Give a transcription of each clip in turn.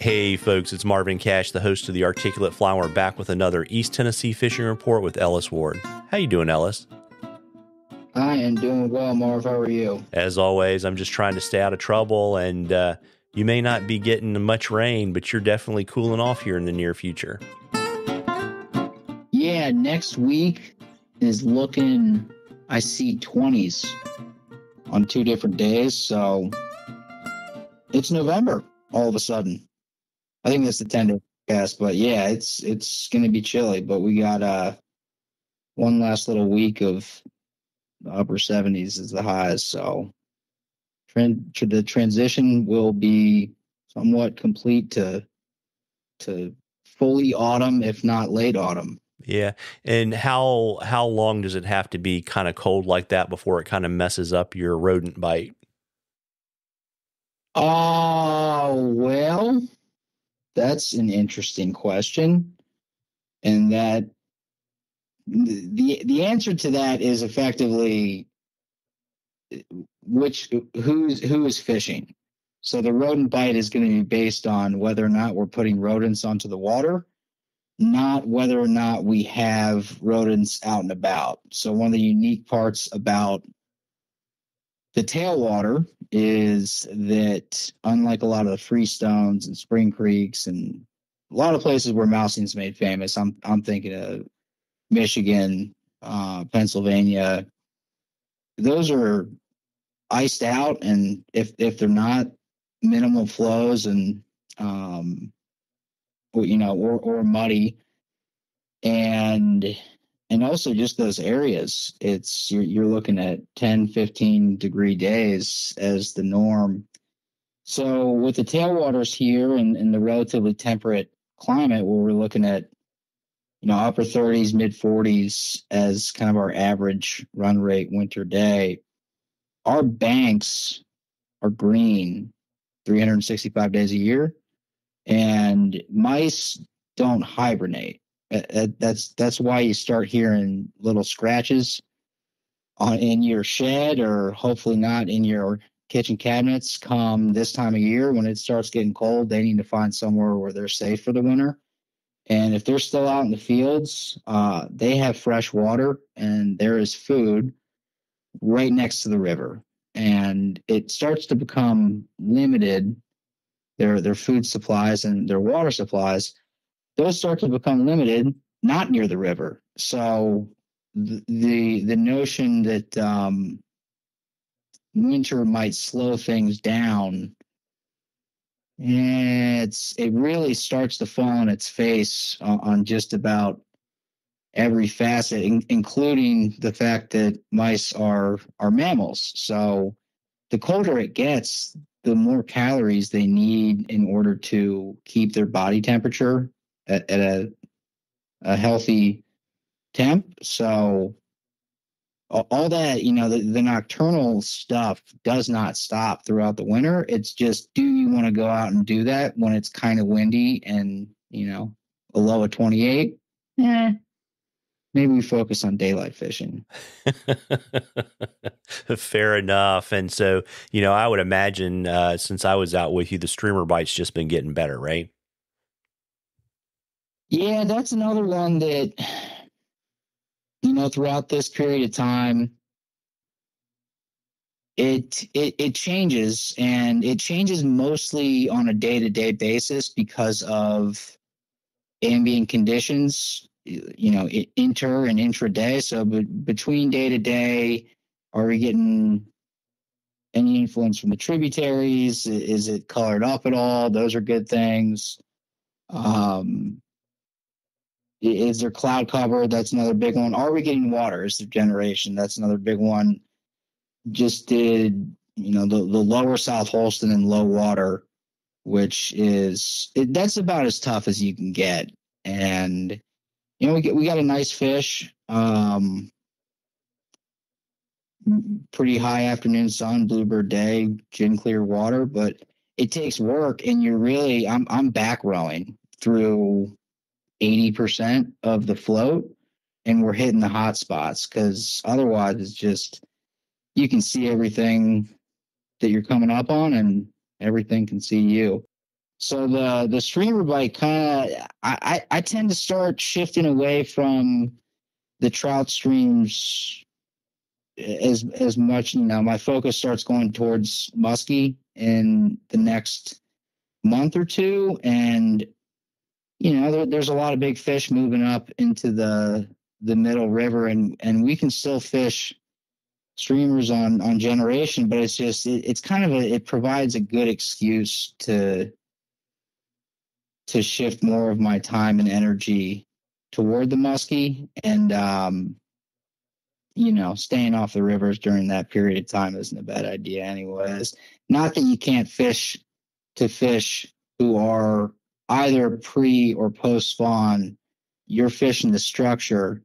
Hey folks, it's Marvin Cash, the host of the Articulate Fly, back with another East Tennessee fishing report with Ellis Ward. How you doing, Ellis? I am doing well, Marv. How are you? As always, I'm just trying to stay out of trouble, and uh, you may not be getting much rain, but you're definitely cooling off here in the near future. Yeah, next week is looking. I see 20s on two different days, so it's November all of a sudden. I think that's the tender cast, but yeah, it's it's going to be chilly. But we got uh one last little week of upper 70s is the highs, so trend the transition will be somewhat complete to to fully autumn, if not late autumn. Yeah, and how how long does it have to be kind of cold like that before it kind of messes up your rodent bite? Oh well, that's an interesting question. And that the the answer to that is effectively which who's who is fishing. So the rodent bite is going to be based on whether or not we're putting rodents onto the water, not whether or not we have rodents out and about. So one of the unique parts about the tailwater is that unlike a lot of the freestones and spring creeks and a lot of places where mousing's made famous, I'm I'm thinking of Michigan, uh, Pennsylvania. Those are iced out, and if if they're not minimal flows and um, you know, or or muddy, and and also just those areas it's you're, you're looking at 10 15 degree days as the norm. So with the tailwaters here and, and the relatively temperate climate where we're looking at you know upper 30s mid 40s as kind of our average run rate winter day our banks are green 365 days a year. And mice don't hibernate that's that's why you start hearing little scratches on in your shed or hopefully not in your kitchen cabinets come this time of year when it starts getting cold. They need to find somewhere where they're safe for the winter. And if they're still out in the fields uh, they have fresh water and there is food right next to the river. And it starts to become limited their their food supplies and their water supplies those start to become limited not near the river. So the the, the notion that um, winter might slow things down, it's it really starts to fall on its face on, on just about every facet, in, including the fact that mice are are mammals. So the colder it gets, the more calories they need in order to keep their body temperature at, at a, a healthy temp. So all that you know the, the, nocturnal stuff does not stop throughout the winter. It's just do you want to go out and do that when it's kind of windy and you know a low of 28 yeah maybe we focus on daylight fishing. Fair enough. And so you know i would imagine uh, since i was out with you the streamer bite's just been getting better right yeah, that's another one that, you know, throughout this period of time, it it it changes and it changes mostly on a day-to-day basis because of ambient conditions you know inter and intraday. So be, between day to day are we getting any influence from the tributaries? Is it colored up at all? Those are good things. Um is there cloud cover? That's another big one. Are we getting water? Is the generation? That's another big one. Just did you know the the lower South Holston and low water, which is it, that's about as tough as you can get. And you know we get we got a nice fish. Um, pretty high afternoon sun, bluebird day, gin clear water, but it takes work and you're really I'm I'm back rowing through 80% of the float and we're hitting the hot spots because otherwise it's just you can see everything that you're coming up on and everything can see you. So the the streamer bite kind of I, I I tend to start shifting away from the trout streams as as much you know my focus starts going towards muskie in the next month or two and you know there, there's a lot of big fish moving up into the the middle river and and we can still fish streamers on on generation but it's just it, it's kind of a it provides a good excuse to to shift more of my time and energy toward the muskie and um you know staying off the rivers during that period of time isn't a bad idea anyways. Not that you can't fish to fish who are either pre or post spawn you're fishing the structure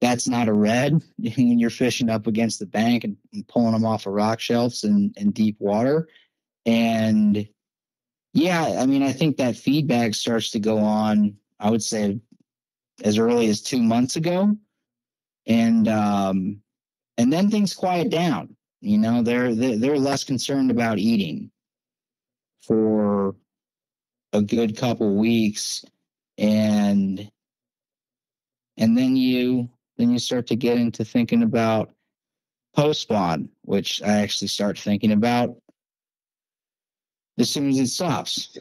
that's not a red. When you're fishing up against the bank and, and pulling them off of rock shelves and, and deep water. And yeah i mean i think that feedback starts to go on i would say as early as two months ago. And um and then things quiet down. You know they're they're less concerned about eating for a good couple weeks and and then you then you start to get into thinking about post spawn which i actually start thinking about as soon as it stops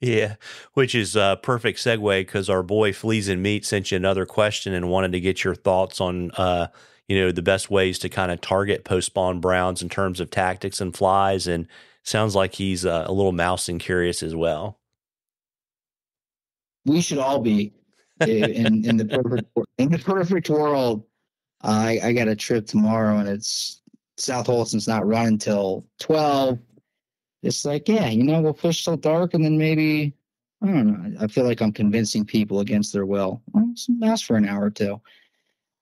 yeah, which is a perfect segue because our boy Fleas and Meat sent you another question and wanted to get your thoughts on, uh, you know, the best ways to kind of target post spawn browns in terms of tactics and flies. And sounds like he's uh, a little mouse and curious as well. We should all be in, in the perfect in the perfect world. I, I got a trip tomorrow and it's South Holston's not running till twelve it's like, yeah, you know, we'll fish till dark and then maybe I don't know. I feel like I'm convincing people against their will. Well, last for an hour or two.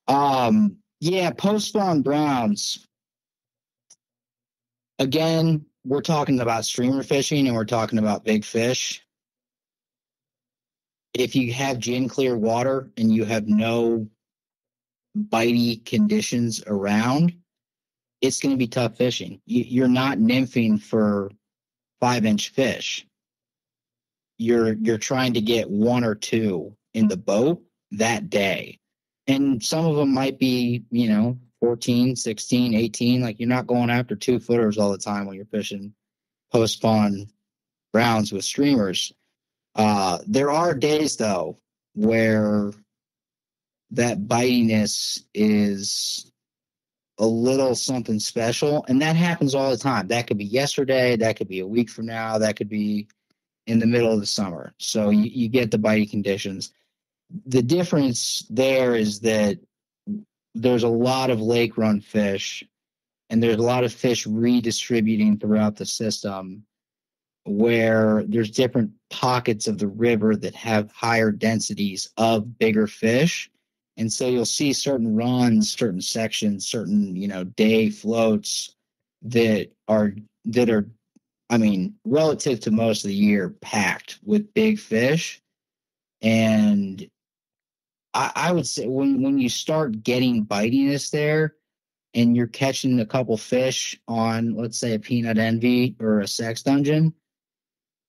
Um, yeah, post spawn browns. Again, we're talking about streamer fishing and we're talking about big fish. If you have gin clear water and you have no bitey conditions around, it's going to be tough fishing. You're not nymphing for five inch fish. You're you're trying to get one or two in the boat that day. And some of them might be you know 14 16 18 like you're not going after two footers all the time when you're fishing post spawn browns with streamers uh there are days though where that bitiness is a little something special. And that happens all the time. That could be yesterday, that could be a week from now, that could be in the middle of the summer. So you, you get the biting conditions. The difference there is that there's a lot of lake run fish and there's a lot of fish redistributing throughout the system where there's different pockets of the river that have higher densities of bigger fish and so you'll see certain runs, certain sections, certain, you know, day floats that are that are I mean, relative to most of the year, packed with big fish. And I, I would say when when you start getting bitiness there and you're catching a couple fish on, let's say, a peanut envy or a sex dungeon,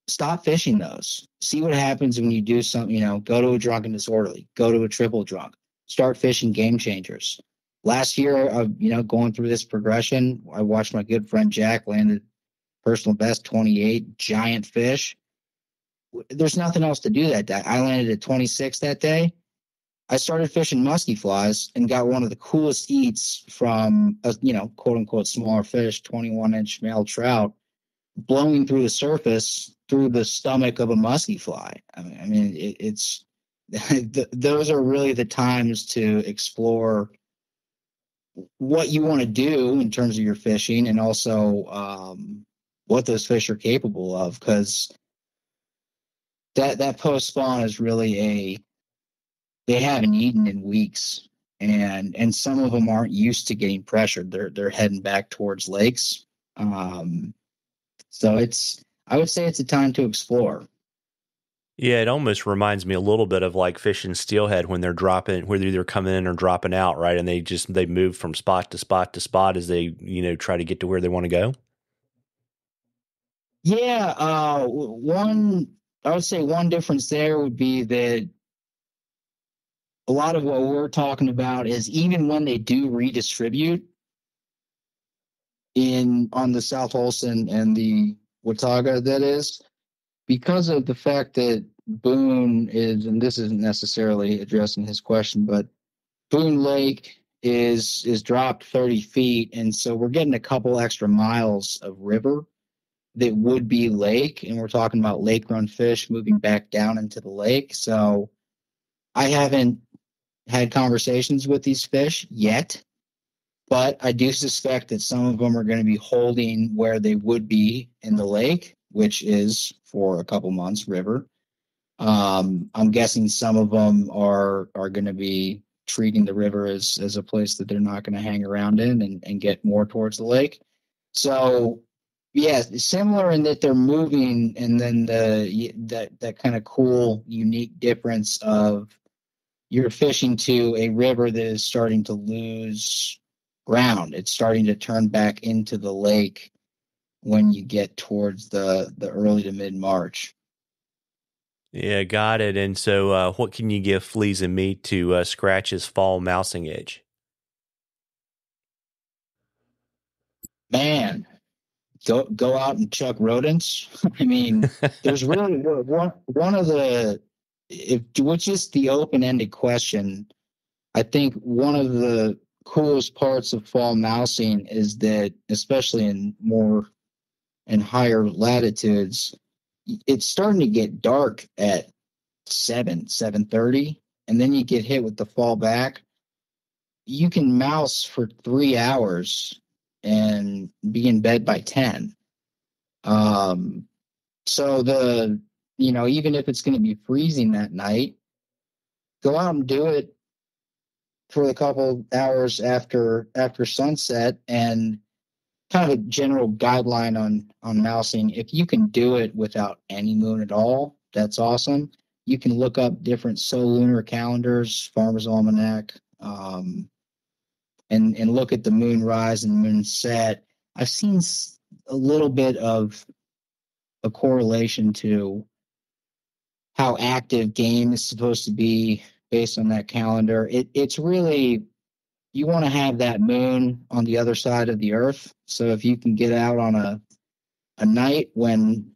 stop fishing those. See what happens when you do something, you know, go to a drunken disorderly, go to a triple drunk, start fishing game changers. Last year, of you know, going through this progression, I watched my good friend Jack landed personal best 28 giant fish. There's nothing else to do that day. I landed at 26 that day. I started fishing musky flies and got one of the coolest eats from a you know quote unquote smaller fish, 21 inch male trout, blowing through the surface through the stomach of a musky fly. I mean, I mean it, it's those are really the times to explore what you want to do in terms of your fishing and also um, what those fish are capable of because that that post spawn is really a they haven't eaten in weeks and and some of them aren't used to getting pressured they're they're heading back towards lakes um so it's i would say it's a time to explore yeah, it almost reminds me a little bit of like fishing steelhead when they're dropping, where they're either coming in or dropping out, right? And they just they move from spot to spot to spot as they you know try to get to where they want to go. Yeah, uh, one I would say one difference there would be that a lot of what we're talking about is even when they do redistribute in on the South Holston and the Watauga, that is because of the fact that Boone is, and this isn't necessarily addressing his question, but Boone Lake is is dropped 30 feet, and so we're getting a couple extra miles of river that would be lake, and we're talking about lake run fish moving back down into the lake. So I haven't had conversations with these fish yet, but I do suspect that some of them are going to be holding where they would be in the lake, which is for a couple months river. Um, I'm guessing some of them are are going to be treating the river as as a place that they're not going to hang around in and, and get more towards the lake. So yeah, similar in that they're moving, and then the that that kind of cool, unique difference of you're fishing to a river that is starting to lose ground. It's starting to turn back into the lake when you get towards the the early to mid March. Yeah, got it. And so, uh, what can you give fleas and meat to uh, scratch his fall mousing itch? Man, go go out and chuck rodents. I mean, there's really one one of the if which is the open ended question. I think one of the coolest parts of fall mousing is that, especially in more and higher latitudes, it's starting to get dark at seven seven thirty, and then you get hit with the fall back. You can mouse for three hours and be in bed by 10. Um, so the, you know, even if it's going to be freezing that night, go out and do it for a couple hours after after sunset and kind of a general guideline on on mousing. If you can do it without any moon at all that's awesome. You can look up different solunar calendars farmers almanac um, and and look at the moon rise and moon set, I've seen a little bit of a correlation to how active game is supposed to be based on that calendar. It it's really you want to have that moon on the other side of the earth. So if you can get out on a a night when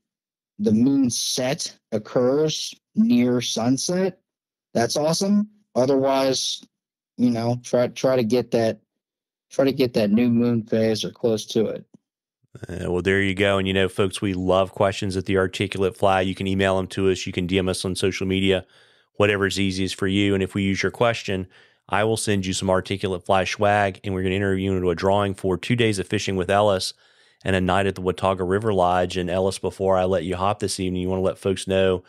the moon set occurs near sunset, that's awesome. Otherwise, you know, try try to get that try to get that new moon phase or close to it. Uh, well, there you go. And you know, folks, we love questions at the Articulate Fly. You can email them to us. You can DM us on social media, whatever's easiest for you. And if we use your question, I will send you some Articulate Fly swag, and we're going to enter you into a drawing for two days of fishing with Ellis and a night at the Watauga River Lodge. And Ellis, before I let you hop this evening, you want to let folks know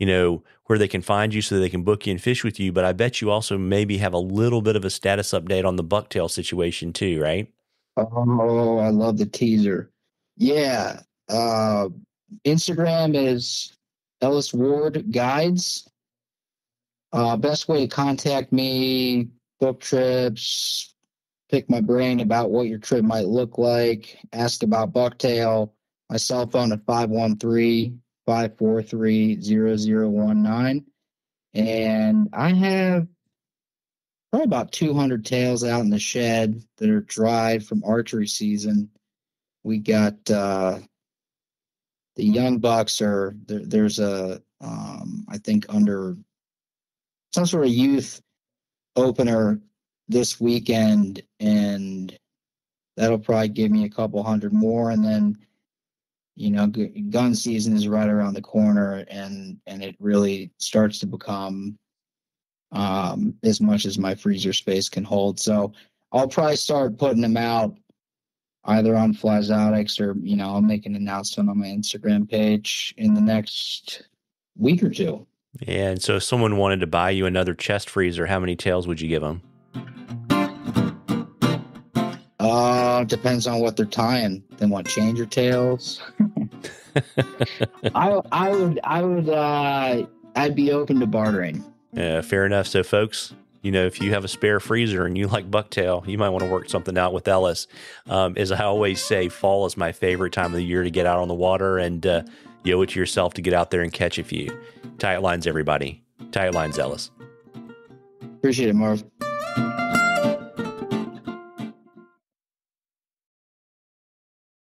you know, where they can find you so they can book you and fish with you. But I bet you also maybe have a little bit of a status update on the bucktail situation too, right? Oh, I love the teaser. Yeah. Uh, Instagram is Ellis Ward Guides. Uh, best way to contact me, book trips, pick my brain about what your trip might look like, ask about bucktail. My cell phone at 513 5430019. And I have probably about 200 tails out in the shed that are dried from archery season. We got uh, the young bucks are there, there's a um, I think under some sort of youth opener this weekend, and that'll probably give me a couple hundred more, and then you know gun season is right around the corner and and it really starts to become um as much as my freezer space can hold. So i'll probably start putting them out either on Flyzotics or you know i'll make an announcement on my instagram page in the next week or two and so if someone wanted to buy you another chest freezer how many tails would you give them uh, depends on what they're tying. They want changer tails. I I would I would uh I'd be open to bartering. Yeah, fair enough. So folks, you know, if you have a spare freezer and you like bucktail, you might want to work something out with Ellis. Um, as I always say, fall is my favorite time of the year to get out on the water and uh, you owe it to yourself to get out there and catch a few. Tight lines, everybody. Tight lines, Ellis. Appreciate it, Marv.